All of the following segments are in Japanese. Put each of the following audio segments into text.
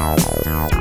Now, now, now.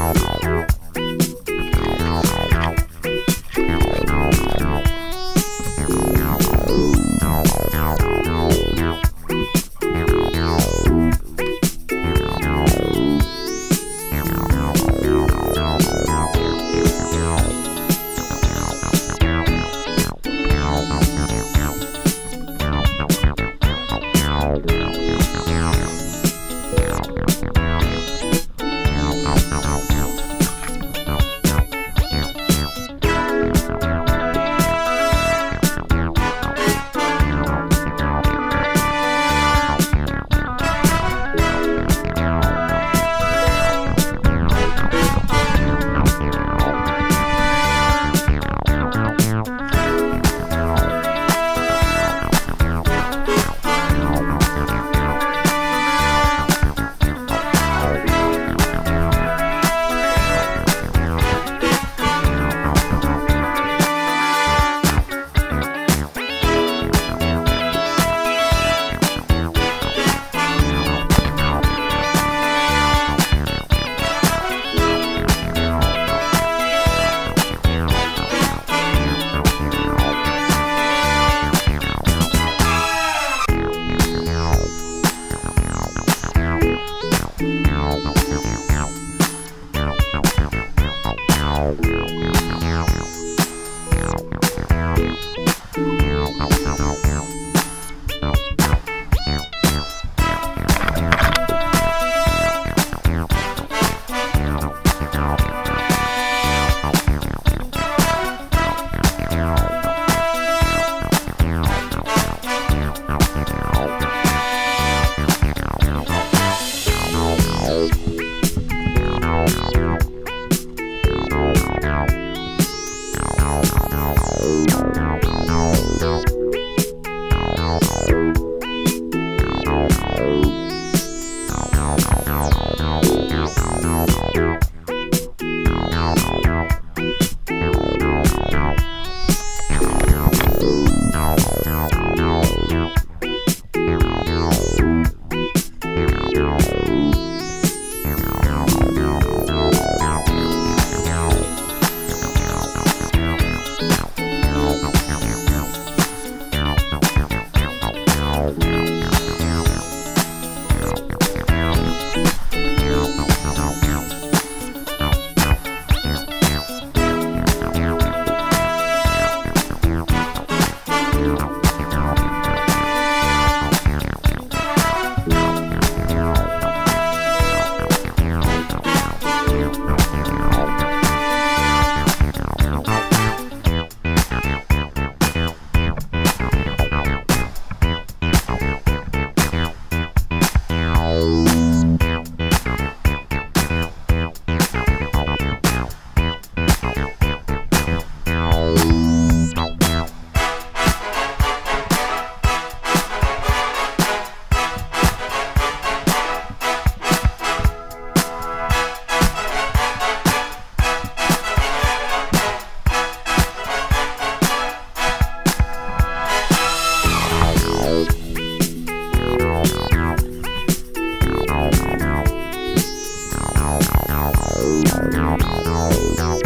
Wow. Wow. Thank you. down, down.